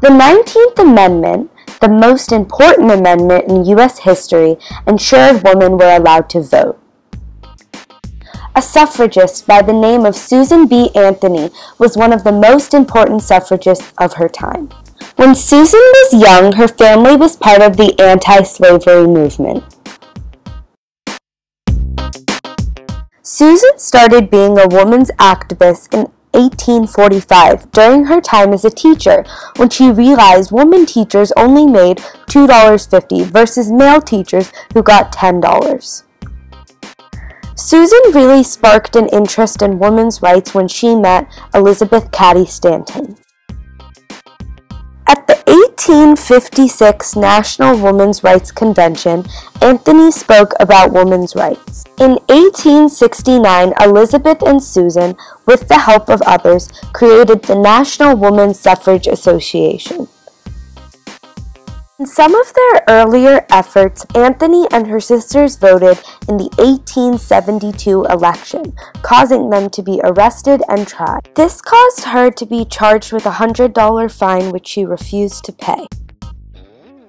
The 19th Amendment, the most important amendment in U.S. history, ensured women were allowed to vote. A suffragist by the name of Susan B. Anthony was one of the most important suffragists of her time. When Susan was young, her family was part of the anti-slavery movement. Susan started being a woman's activist in 1845 during her time as a teacher when she realized women teachers only made $2.50 versus male teachers who got $10. Susan really sparked an interest in women's rights when she met Elizabeth Cady Stanton. At the 1856 National Women's Rights Convention, Anthony spoke about women's rights. In 1869, Elizabeth and Susan, with the help of others, created the National Women's Suffrage Association. In some of their earlier efforts, Anthony and her sisters voted in the 1872 election, causing them to be arrested and tried. This caused her to be charged with a $100 fine which she refused to pay.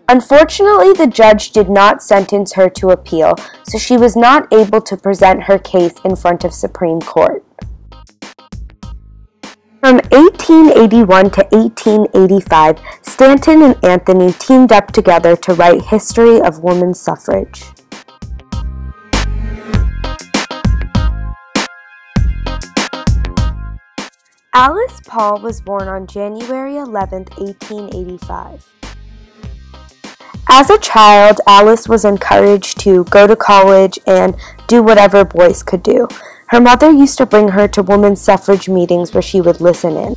Unfortunately, the judge did not sentence her to appeal, so she was not able to present her case in front of Supreme Court. From 1881 to 1885, Stanton and Anthony teamed up together to write History of Woman Suffrage. Alice Paul was born on January 11, 1885. As a child, Alice was encouraged to go to college and do whatever boys could do. Her mother used to bring her to women's suffrage meetings where she would listen in.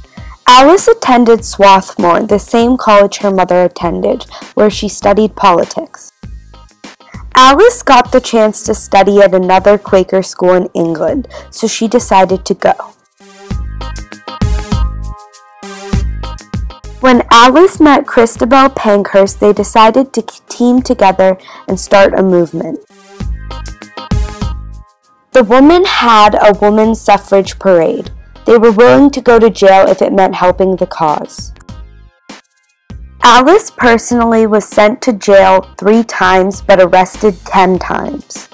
Alice attended Swarthmore, the same college her mother attended, where she studied politics. Alice got the chance to study at another Quaker school in England, so she decided to go. When Alice met Christabel Pankhurst, they decided to team together and start a movement. The women had a women's suffrage parade. They were willing to go to jail if it meant helping the cause. Alice personally was sent to jail three times but arrested ten times.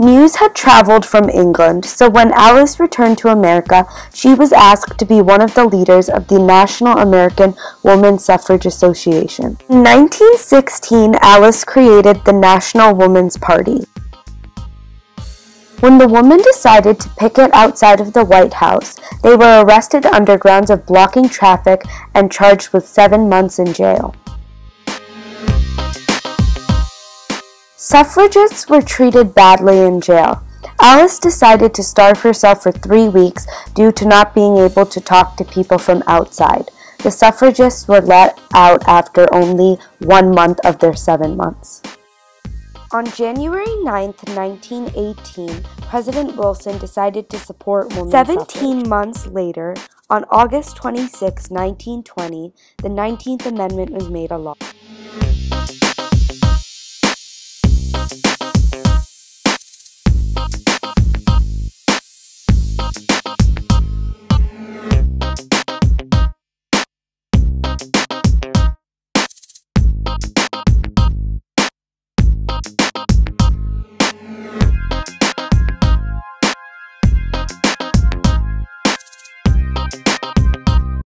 News had traveled from England, so when Alice returned to America, she was asked to be one of the leaders of the National American Woman Suffrage Association. In 1916, Alice created the National Woman's Party. When the women decided to picket outside of the White House, they were arrested under grounds of blocking traffic and charged with seven months in jail. Suffragists were treated badly in jail. Alice decided to starve herself for three weeks due to not being able to talk to people from outside. The suffragists were let out after only one month of their seven months. On January 9, 1918, President Wilson decided to support women's 17 suffrage. months later, on August 26, 1920, the 19th Amendment was made a law.